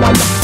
one.